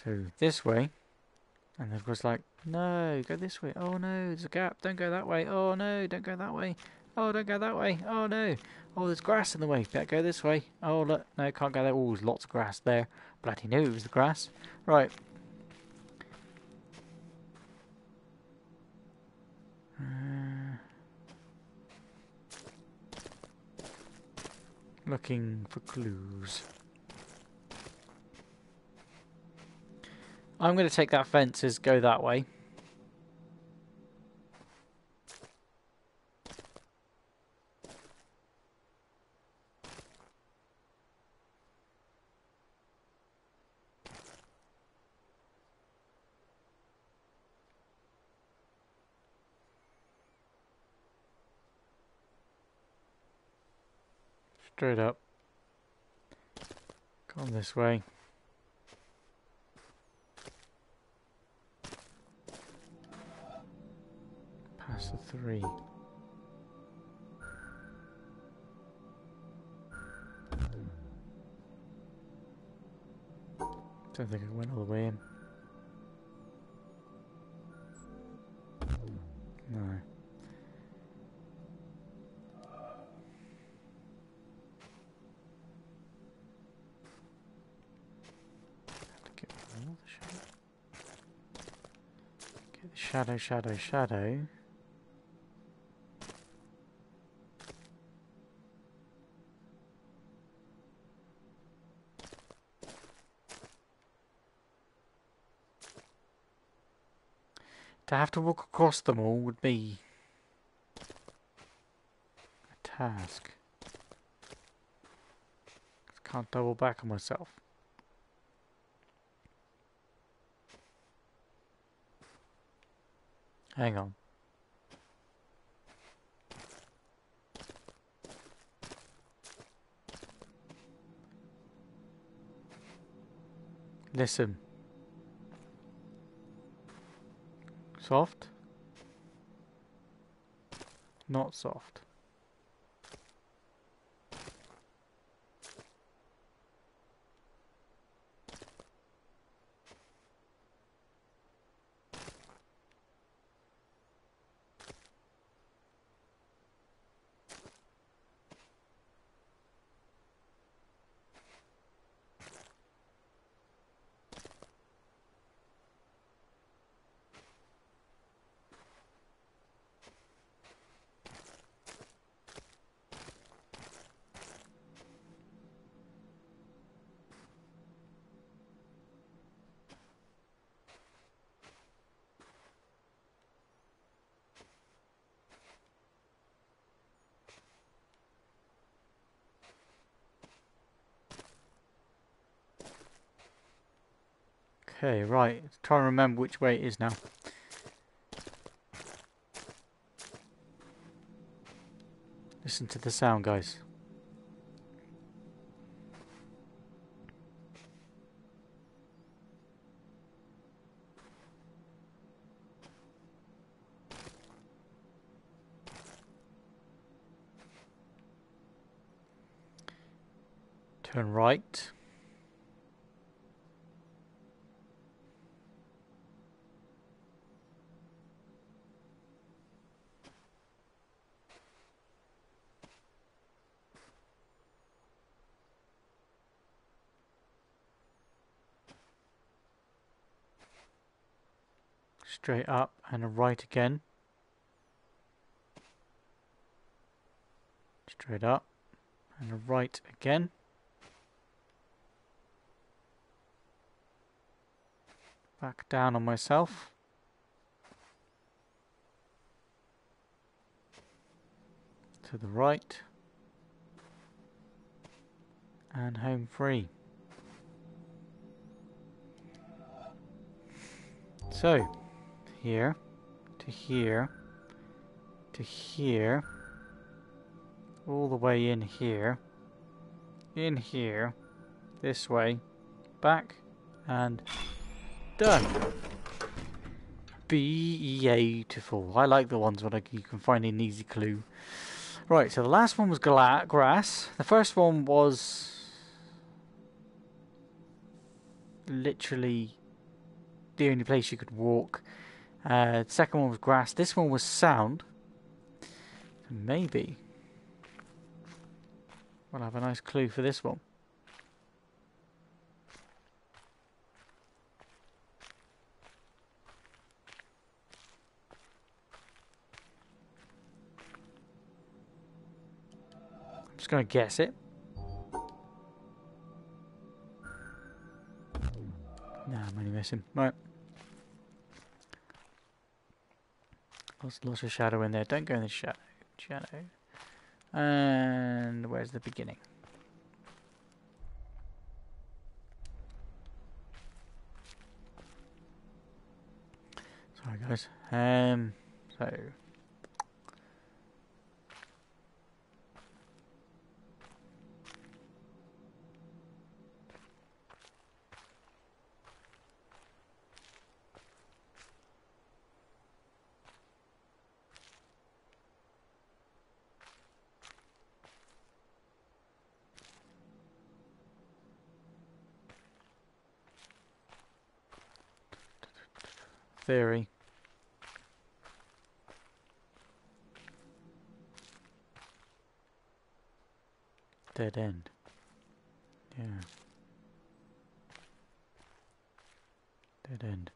S1: So this way. And it was like, no, go this way. Oh no, there's a gap. Don't go that way. Oh no, don't go that way. Oh, don't go that way. Oh no. Oh, there's grass in the way. Better go this way. Oh, look. No, can't go there. Oh, there's lots of grass there. Bloody knew it was the grass. Right. Uh, looking for clues. I'm going to take that fences, go that way. Straight up. Come this way. Past the three. Don't think I went all the way in. Shadow, shadow, shadow. To have to walk across them all would be a task. I Can't double back on myself. Hang on. Listen. Soft? Not soft. Okay, right. Try and remember which way it is now. Listen to the sound, guys. Turn right. Straight up and a right again. Straight up and right again. Back down on myself. To the right. And home free. So, here, to here, to here, all the way in here, in here, this way, back, and Done. Beautiful. I like the ones where you can find an easy clue. Right, so the last one was grass. The first one was literally the only place you could walk. Uh, second one was grass. This one was sound. Maybe we'll have a nice clue for this one. I'm just gonna guess it. Nah, I'm only missing. Right. Lots, lots of shadow in there. Don't go in the shadow. Shadow. And where's the beginning? Sorry, guys. Um. So. Theory. Dead end. Yeah. Dead end.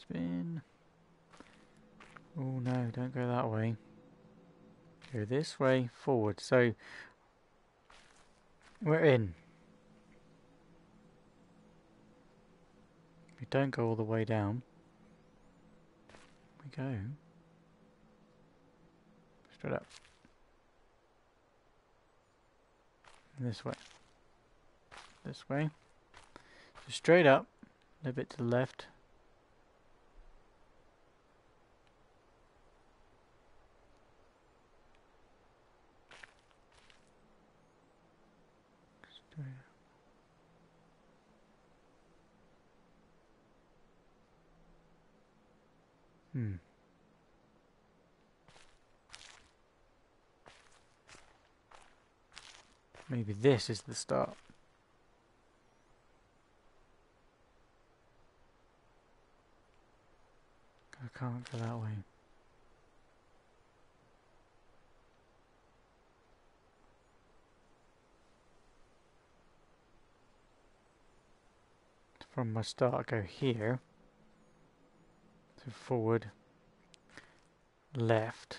S1: Spin. Oh no, don't go that way. Go this way, forward. So, we're in. We don't go all the way down. We go straight up. This way. This way. So straight up, a little bit to the left. Hmm. Maybe this is the start. I can't go that way. From my start, I go here. So forward, left,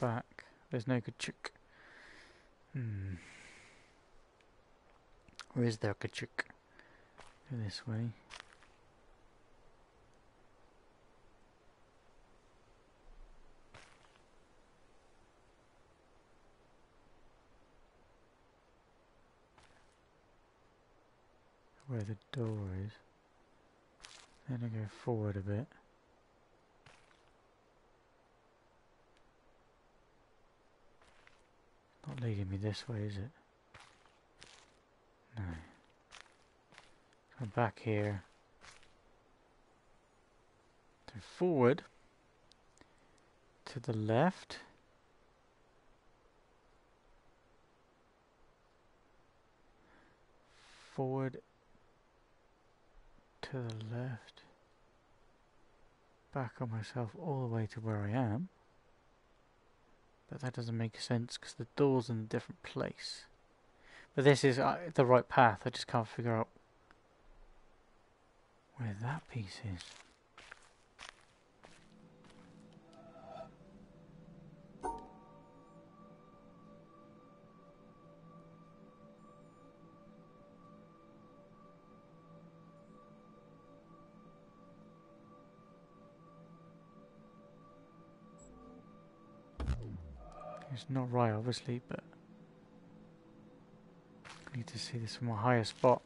S1: back. There's no Kachuk. Hmm. Or is there Kachuk? This way. Where the door is. Then I go forward a bit. Not leading me this way, is it? No. Come back here. Turn forward. To the left. Forward. To the left. Back on myself all the way to where I am. But that doesn't make sense because the door's in a different place. But this is uh, the right path. I just can't figure out where that piece is. Not right, obviously, but I need to see this from a higher spot.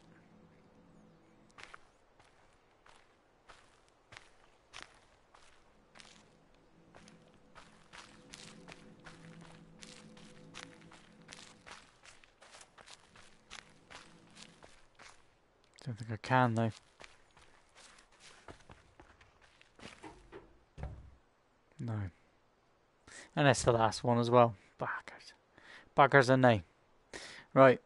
S1: Don't think I can though. No. And that's the last one as well. Backers. Packers and they. Right.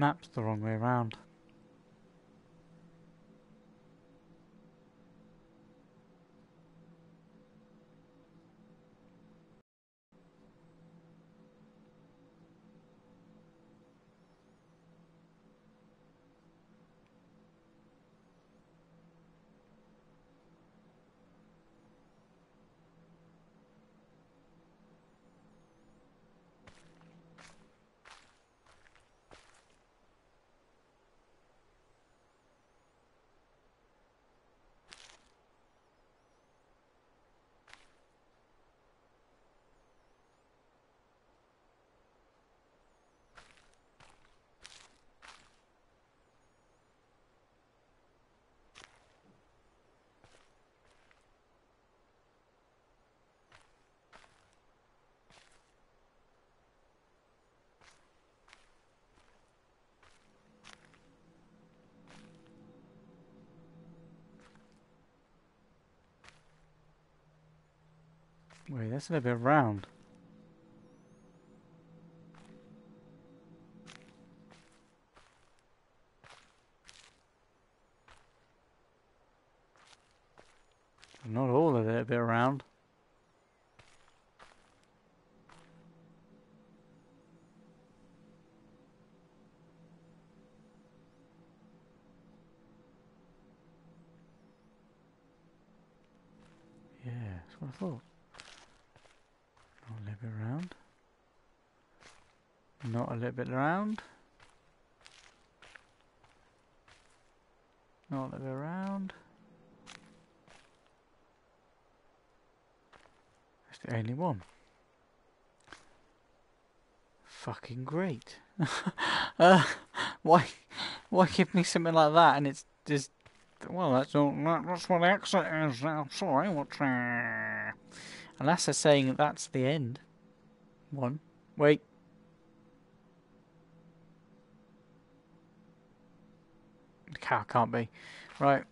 S1: Map's the wrong way around. Wait, that's a little bit round. Not all of it a bit round. Yeah, that's what I thought. Not a little bit round. Not a little bit around. Not a little bit round. That's the only one. Fucking great. *laughs* uh, why, why give me something like that and it's just well, that's all. That, that's what the exit is. Uh, sorry, what's uh... Unless they're saying that's the end. One. Wait. Cow can't be. Right.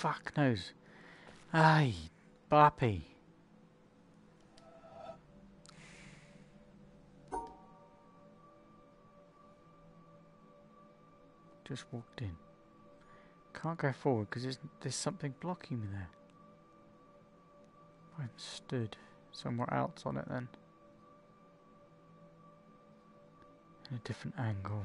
S1: fuck knows. aye, Bappy. Just walked in. Can't go forward because there's something blocking me there. I'm stood somewhere else on it then. In a different angle.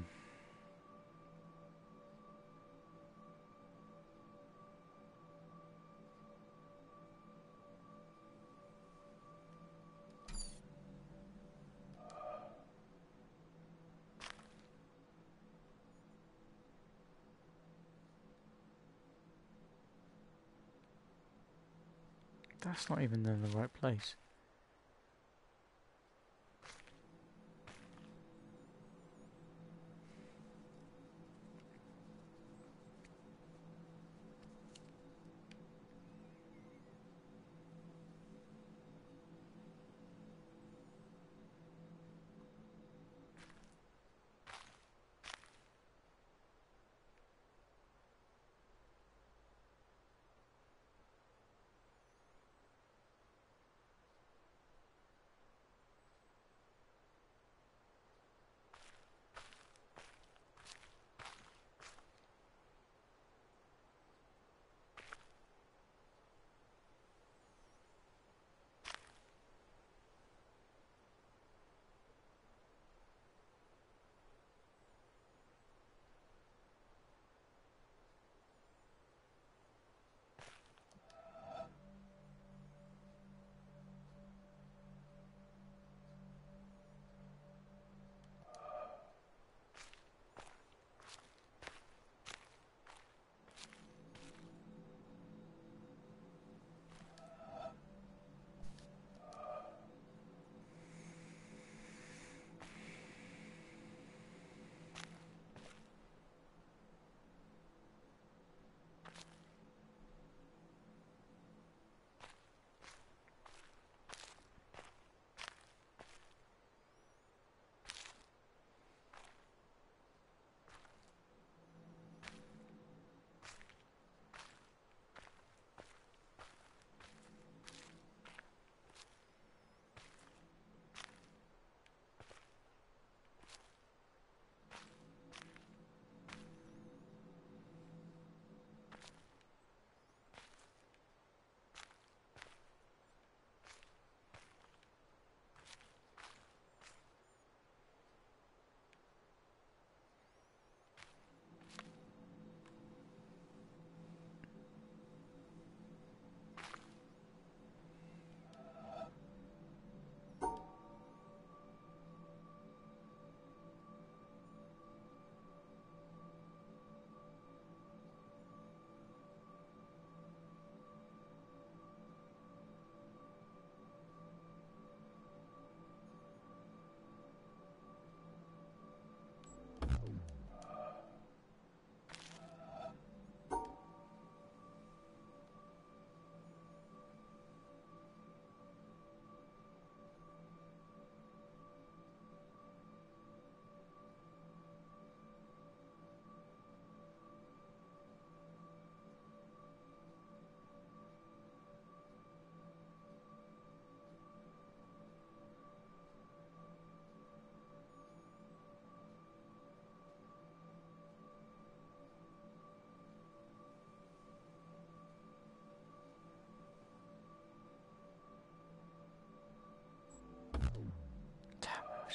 S1: That's not even in the right place.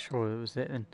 S1: Sure, it was it then.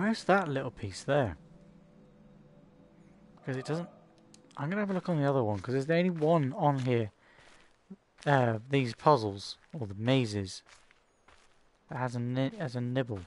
S1: Where's that little piece there? Because it doesn't... I'm going to have a look on the other one, because there's the only one on here. Uh, these puzzles, or the mazes, that has a, has a nibble.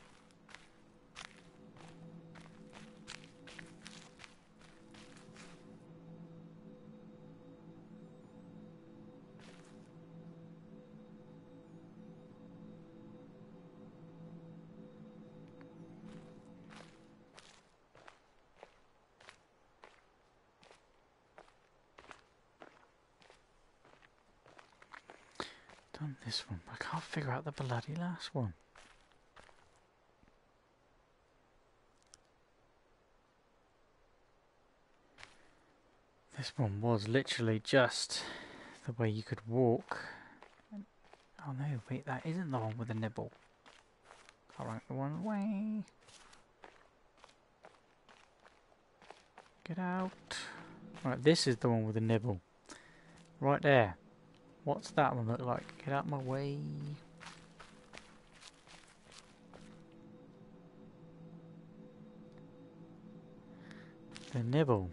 S1: I can't figure out the bloody last one. This one was literally just the way you could walk. Oh no, wait, that isn't the one with the nibble. I went the one way. Get out. Right, this is the one with the nibble. Right there. What's that one look like? Get out my way. The nibble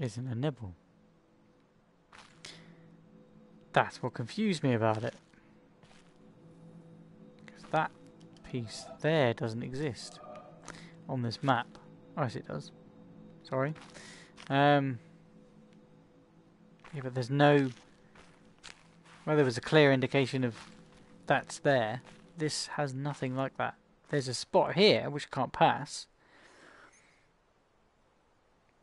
S1: isn't a nibble. That's what confused me about it. Because that piece there doesn't exist on this map. Oh, yes, it does. Sorry. Um, yeah, but there's no... Well, there was a clear indication of that's there. This has nothing like that. There's a spot here which can't pass,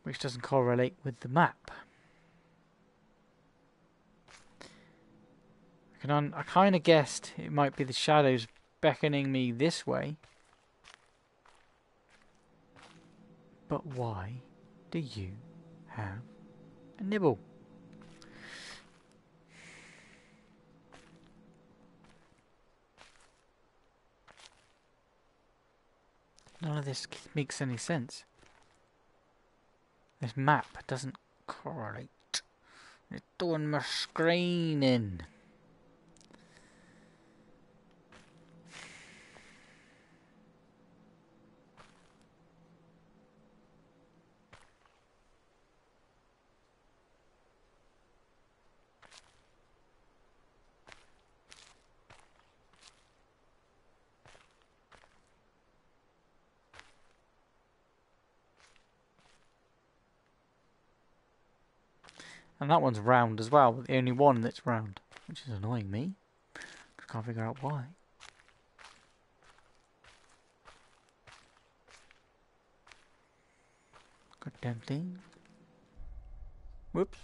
S1: which doesn't correlate with the map. I, can I kind of guessed it might be the shadows beckoning me this way. But why do you have a nibble? None of this makes any sense. This map doesn't correlate. It's doing my screening. And that one's round as well, the only one that's round, which is annoying me. I can't figure out why. Goddamn thing. Whoops.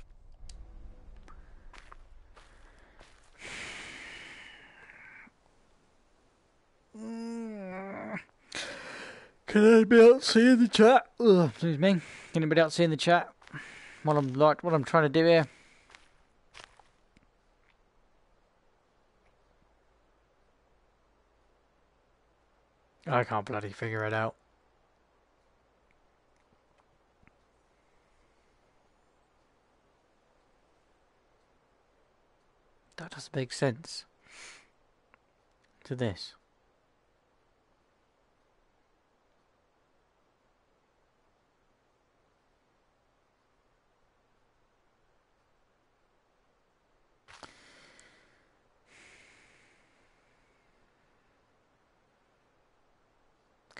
S1: Can anybody else see in the chat? Ugh, excuse me. Can anybody else see in the chat? What I'm like what I'm trying to do here. I can't bloody figure it out. That doesn't make sense to this.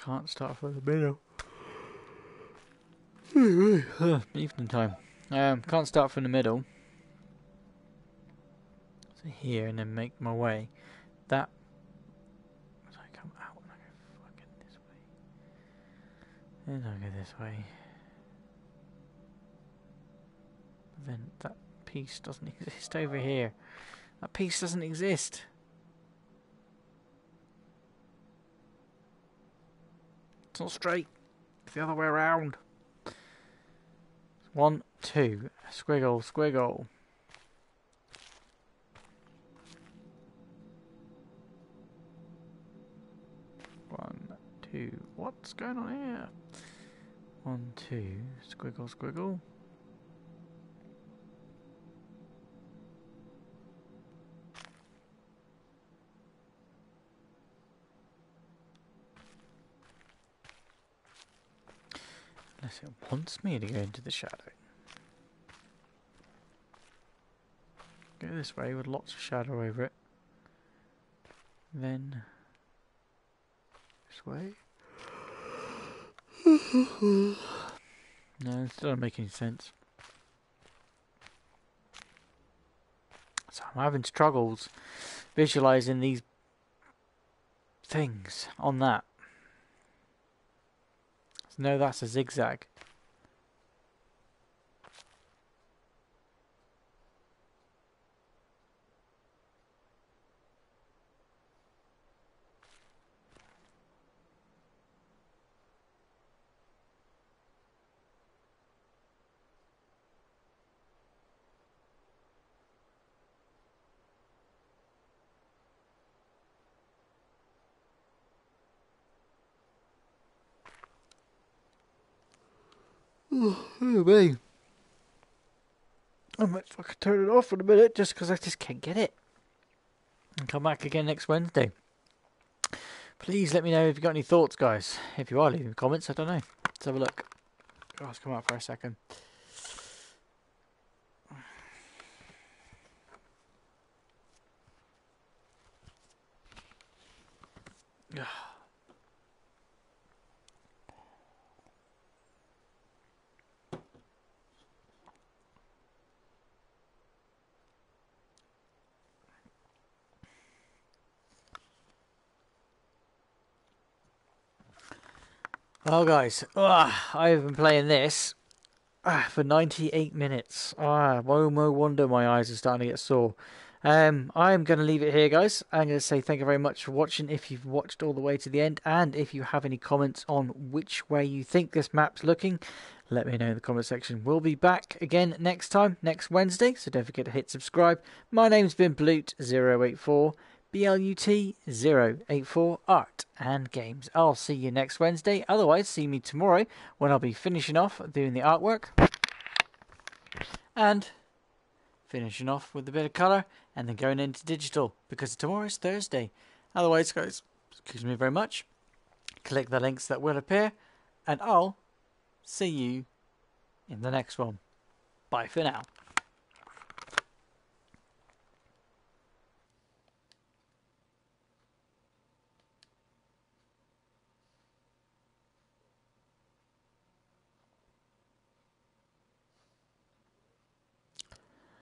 S1: Can't start from the middle. Evening time. Um, can't start from the middle. So here and then make my way. That. So I come out and I go fucking this way. Then I go this way. Then that piece doesn't *laughs* exist over here. That piece doesn't exist. It's not straight. It's the other way around. One, two. Squiggle, squiggle. One, two. What's going on here? One, two. Squiggle, squiggle. It wants me to go into the shadow. Go this way with lots of shadow over it. Then this way. no, it doesn't make any sense. So I'm having struggles visualizing these things on that. No, that's a zigzag. Oh, me. I might fucking turn it off in a minute just because I just can't get it. And come back again next Wednesday. Please let me know if you've got any thoughts, guys. If you are leaving comments, I don't know. Let's have a look. Oh, come out for a second. Well, guys, uh, I've been playing this uh, for 98 minutes. Ah, no, wonder my eyes are starting to get sore. Um, I'm going to leave it here, guys. I'm going to say thank you very much for watching. If you've watched all the way to the end, and if you have any comments on which way you think this map's looking, let me know in the comment section. We'll be back again next time, next Wednesday. So don't forget to hit subscribe. My name's been Blut084. BLUT084 Art and Games. I'll see you next Wednesday. Otherwise, see me tomorrow when I'll be finishing off doing the artwork and finishing off with a bit of colour and then going into digital because tomorrow's Thursday. Otherwise, guys, excuse me very much. Click the links that will appear and I'll see you in the next one. Bye for now.